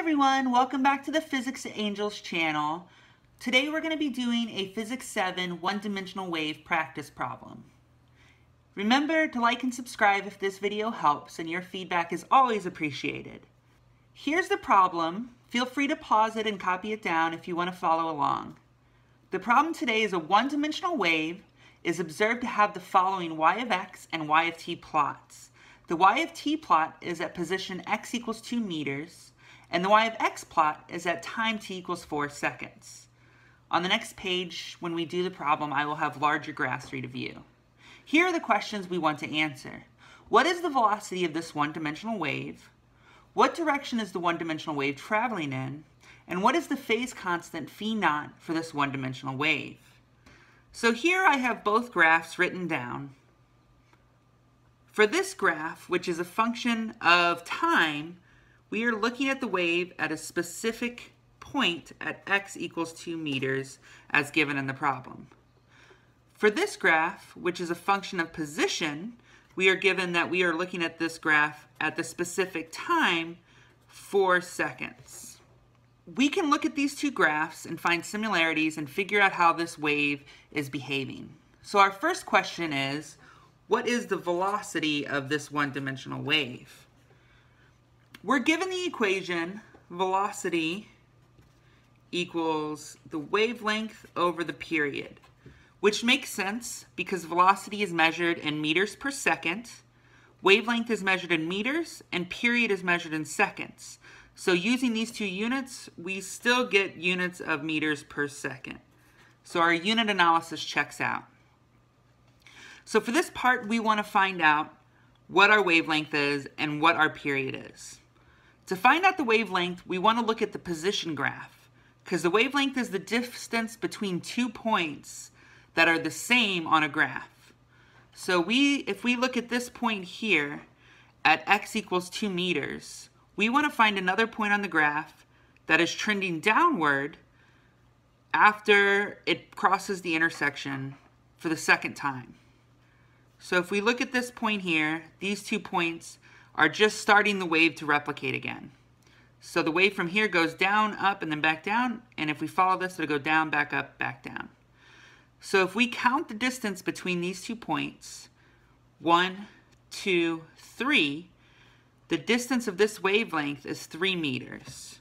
everyone, welcome back to the Physics Angels channel. Today we're going to be doing a Physics 7 one-dimensional wave practice problem. Remember to like and subscribe if this video helps and your feedback is always appreciated. Here's the problem. Feel free to pause it and copy it down if you want to follow along. The problem today is a one-dimensional wave is observed to have the following y of x and y of t plots. The y of t plot is at position x equals 2 meters, and the y of x plot is at time t equals 4 seconds. On the next page, when we do the problem, I will have larger graphs you to view. Here are the questions we want to answer. What is the velocity of this one-dimensional wave? What direction is the one-dimensional wave traveling in? And what is the phase constant phi naught for this one-dimensional wave? So here I have both graphs written down. For this graph, which is a function of time, we are looking at the wave at a specific point at x equals 2 meters as given in the problem. For this graph, which is a function of position, we are given that we are looking at this graph at the specific time 4 seconds. We can look at these two graphs and find similarities and figure out how this wave is behaving. So our first question is, what is the velocity of this one-dimensional wave? We're given the equation velocity equals the wavelength over the period, which makes sense because velocity is measured in meters per second, wavelength is measured in meters, and period is measured in seconds. So using these two units, we still get units of meters per second. So our unit analysis checks out. So for this part, we want to find out what our wavelength is and what our period is. To find out the wavelength, we want to look at the position graph because the wavelength is the distance between two points that are the same on a graph. So we, if we look at this point here at x equals 2 meters, we want to find another point on the graph that is trending downward after it crosses the intersection for the second time. So if we look at this point here, these two points are just starting the wave to replicate again. So the wave from here goes down, up, and then back down. And if we follow this, it'll go down, back up, back down. So if we count the distance between these two points, one, two, three, the distance of this wavelength is three meters.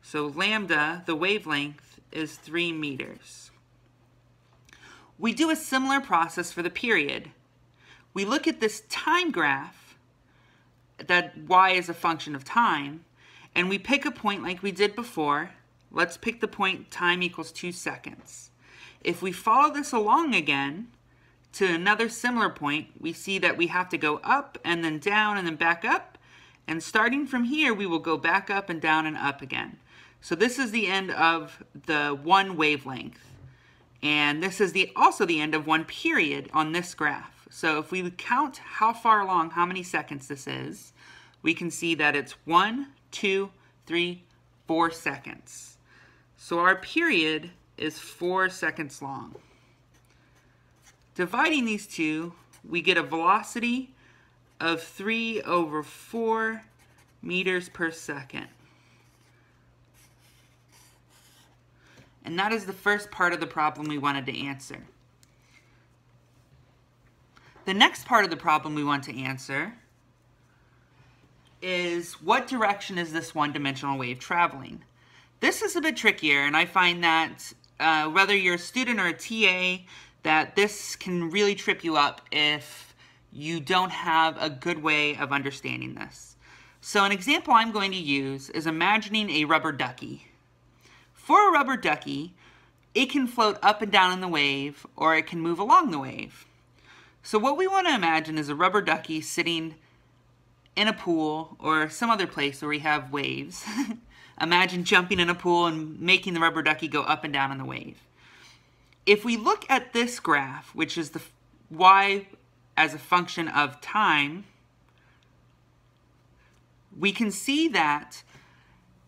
So lambda, the wavelength, is three meters. We do a similar process for the period. We look at this time graph that y is a function of time, and we pick a point like we did before. Let's pick the point time equals 2 seconds. If we follow this along again to another similar point, we see that we have to go up and then down and then back up. And starting from here, we will go back up and down and up again. So this is the end of the one wavelength. And this is the also the end of one period on this graph. So if we count how far along, how many seconds this is, we can see that it's one, two, three, four seconds. So our period is four seconds long. Dividing these two, we get a velocity of 3 over 4 meters per second. And that is the first part of the problem we wanted to answer. The next part of the problem we want to answer is what direction is this one-dimensional wave traveling? This is a bit trickier, and I find that uh, whether you're a student or a TA, that this can really trip you up if you don't have a good way of understanding this. So an example I'm going to use is imagining a rubber ducky. For a rubber ducky, it can float up and down in the wave, or it can move along the wave. So what we want to imagine is a rubber ducky sitting in a pool or some other place where we have waves. imagine jumping in a pool and making the rubber ducky go up and down in the wave. If we look at this graph, which is the y as a function of time, we can see that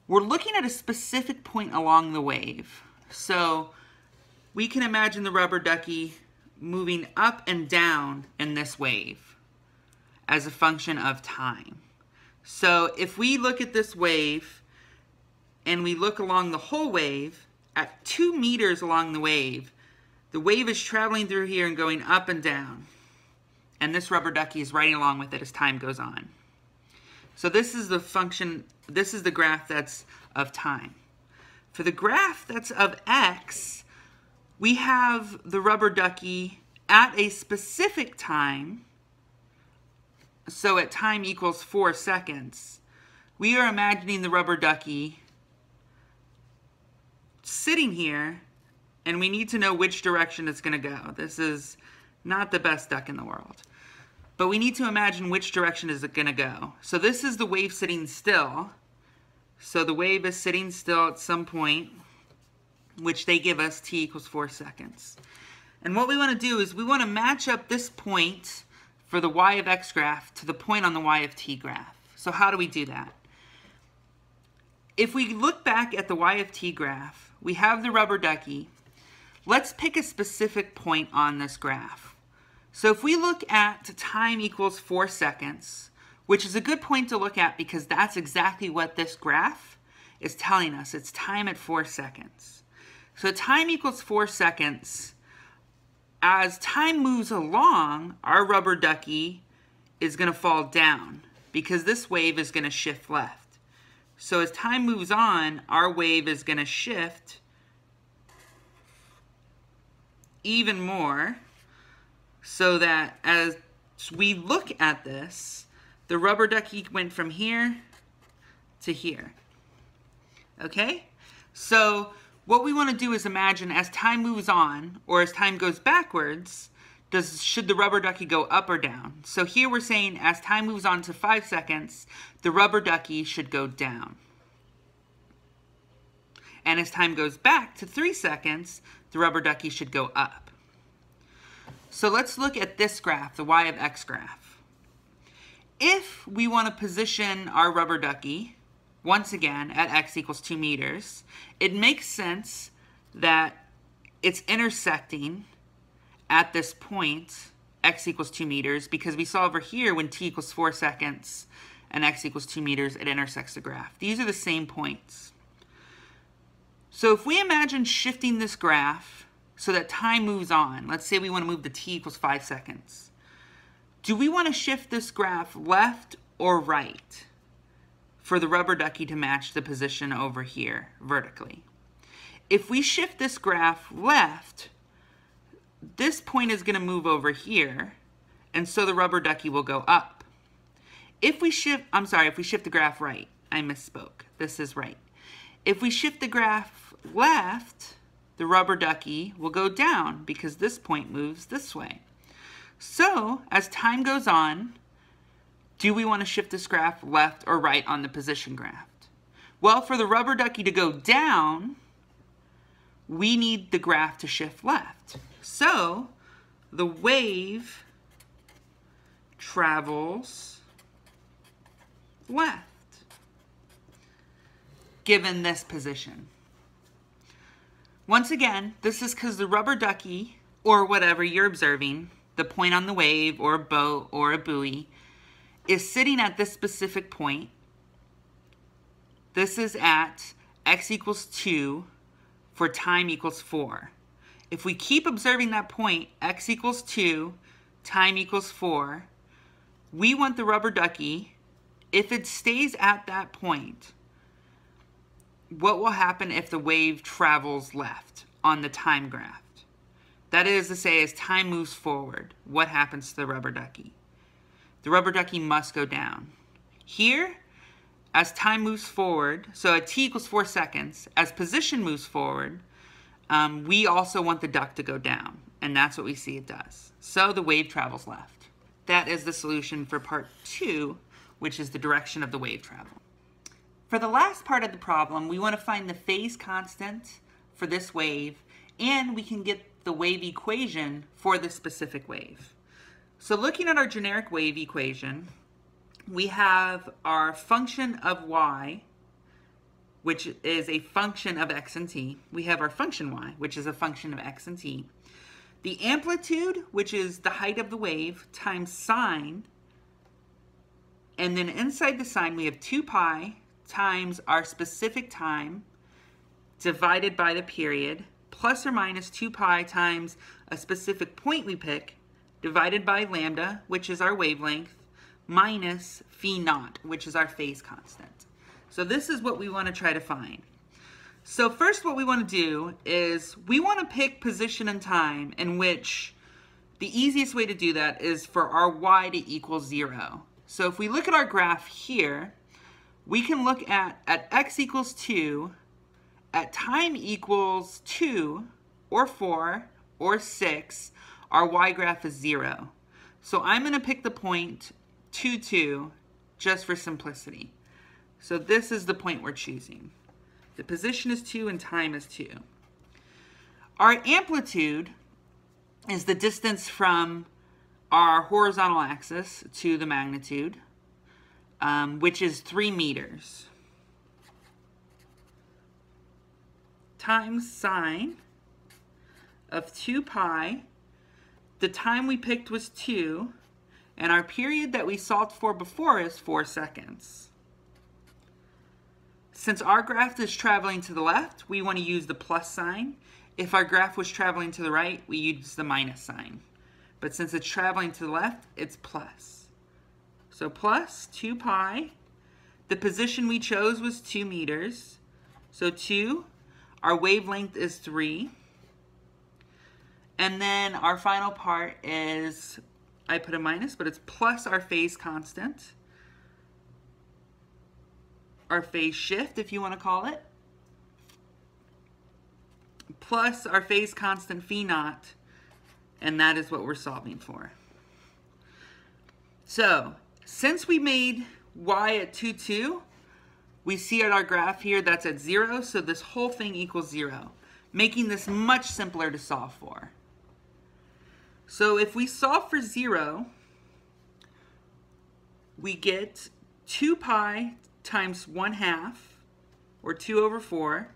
we're looking at a specific point along the wave. So we can imagine the rubber ducky moving up and down in this wave as a function of time. So if we look at this wave and we look along the whole wave, at two meters along the wave, the wave is traveling through here and going up and down. And this rubber ducky is riding along with it as time goes on. So this is the function, this is the graph that's of time. For the graph that's of x, we have the rubber ducky at a specific time, so at time equals 4 seconds, we are imagining the rubber ducky sitting here, and we need to know which direction it's going to go. This is not the best duck in the world. But we need to imagine which direction is it going to go. So this is the wave sitting still. So the wave is sitting still at some point, which they give us t equals 4 seconds. And what we want to do is we want to match up this point for the y of x graph to the point on the y of t graph. So how do we do that? If we look back at the y of t graph, we have the rubber ducky. Let's pick a specific point on this graph. So if we look at time equals 4 seconds, which is a good point to look at because that's exactly what this graph is telling us. It's time at 4 seconds. So time equals 4 seconds. As time moves along, our rubber ducky is going to fall down because this wave is going to shift left. So as time moves on, our wave is going to shift even more so that as we look at this, the rubber ducky went from here to here. Okay? So what we want to do is imagine as time moves on, or as time goes backwards, does should the rubber ducky go up or down? So here we're saying as time moves on to 5 seconds, the rubber ducky should go down. And as time goes back to 3 seconds, the rubber ducky should go up. So let's look at this graph, the y of x graph. If we want to position our rubber ducky, once again, at x equals 2 meters, it makes sense that it's intersecting at this point, x equals 2 meters, because we saw over here when t equals 4 seconds and x equals 2 meters, it intersects the graph. These are the same points. So if we imagine shifting this graph so that time moves on. Let's say we want to move to t equals 5 seconds. Do we want to shift this graph left or right for the rubber ducky to match the position over here vertically? If we shift this graph left, this point is going to move over here, and so the rubber ducky will go up. If we shift, I'm sorry, if we shift the graph right, I misspoke. This is right. If we shift the graph left, the rubber ducky will go down because this point moves this way. So, as time goes on, do we want to shift this graph left or right on the position graph? Well, for the rubber ducky to go down, we need the graph to shift left. So, the wave travels left, given this position. Once again, this is because the rubber ducky, or whatever you're observing, the point on the wave, or a boat, or a buoy, is sitting at this specific point. This is at x equals 2 for time equals 4. If we keep observing that point, x equals 2, time equals 4, we want the rubber ducky, if it stays at that point, what will happen if the wave travels left on the time graph? That is to say, as time moves forward, what happens to the rubber ducky? The rubber ducky must go down. Here, as time moves forward, so at t equals 4 seconds, as position moves forward, um, we also want the duck to go down. And that's what we see it does. So the wave travels left. That is the solution for part 2, which is the direction of the wave travel. For the last part of the problem, we want to find the phase constant for this wave, and we can get the wave equation for this specific wave. So looking at our generic wave equation, we have our function of y, which is a function of x and t. We have our function y, which is a function of x and t. The amplitude, which is the height of the wave, times sine. And then inside the sine, we have 2 pi times our specific time divided by the period plus or minus 2 pi times a specific point we pick divided by lambda, which is our wavelength, minus phi naught, which is our phase constant. So this is what we want to try to find. So first what we want to do is we want to pick position and time in which the easiest way to do that is for our y to equal 0. So if we look at our graph here, we can look at, at x equals 2, at time equals 2, or 4, or 6, our y graph is 0. So I'm going to pick the point 2, 2, just for simplicity. So this is the point we're choosing. The position is 2 and time is 2. Our amplitude is the distance from our horizontal axis to the magnitude, um, which is 3 meters, times sine of 2 pi. The time we picked was 2, and our period that we solved for before is 4 seconds. Since our graph is traveling to the left, we want to use the plus sign. If our graph was traveling to the right, we use the minus sign. But since it's traveling to the left, it's plus. So plus 2 pi. The position we chose was 2 meters. So 2. Our wavelength is 3. And then our final part is, I put a minus, but it's plus our phase constant. Our phase shift, if you want to call it plus our phase constant phi naught, and that is what we're solving for. So, since we made y at 2, 2, we see at our graph here that's at 0, so this whole thing equals 0, making this much simpler to solve for. So if we solve for 0, we get 2 pi times 1 half, or 2 over 4,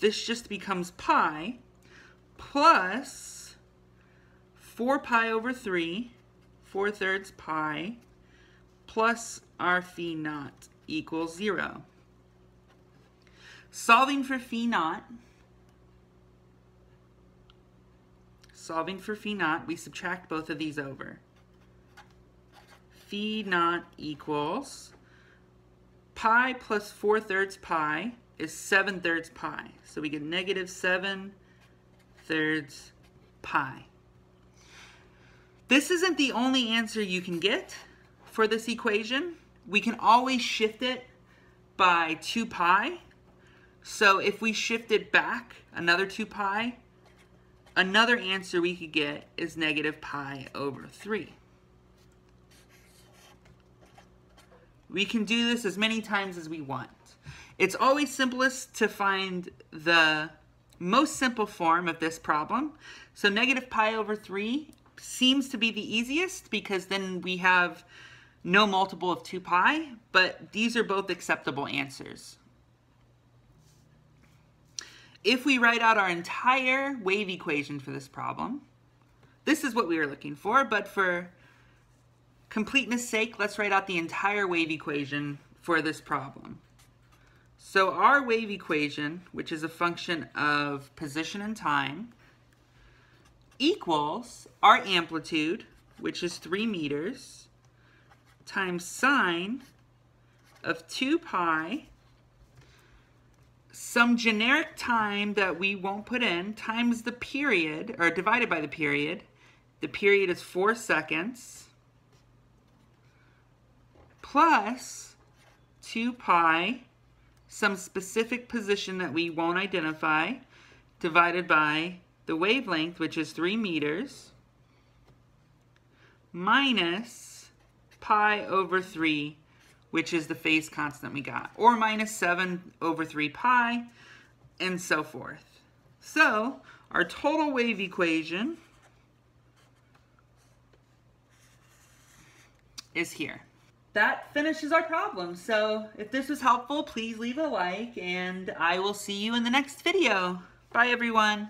this just becomes pi plus 4 pi over 3, 4 thirds pi, plus our phi naught equals 0. Solving for phi naught, solving for phi naught, we subtract both of these over. Phi naught equals pi plus 4 thirds pi is 7 thirds pi. So we get negative 7 thirds pi. This isn't the only answer you can get for this equation. We can always shift it by 2 pi. So if we shift it back another 2 pi, another answer we could get is negative pi over 3. We can do this as many times as we want. It's always simplest to find the most simple form of this problem. So negative pi over 3 seems to be the easiest because then we have no multiple of 2 pi, but these are both acceptable answers. If we write out our entire wave equation for this problem, this is what we were looking for, but for completeness sake, let's write out the entire wave equation for this problem. So our wave equation, which is a function of position and time, equals our amplitude, which is 3 meters, times sine of 2 pi, some generic time that we won't put in, times the period, or divided by the period. The period is 4 seconds, plus 2 pi some specific position that we won't identify divided by the wavelength, which is 3 meters, minus pi over 3, which is the phase constant we got, or minus 7 over 3 pi, and so forth. So, our total wave equation is here that finishes our problem. So if this was helpful, please leave a like and I will see you in the next video. Bye everyone.